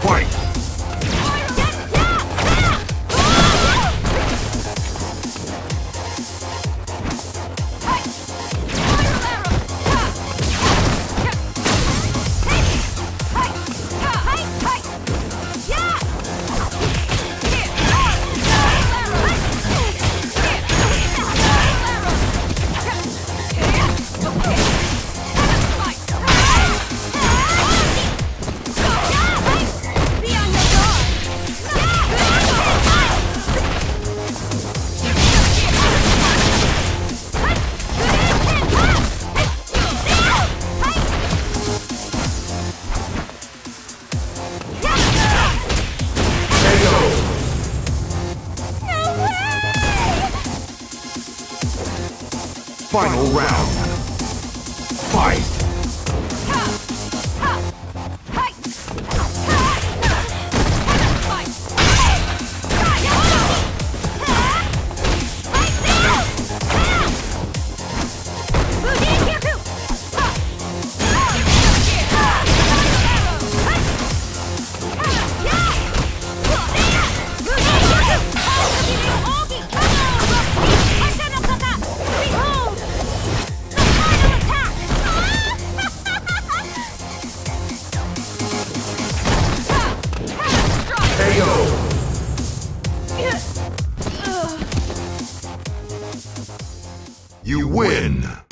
Fight! Final round. Fight! You win!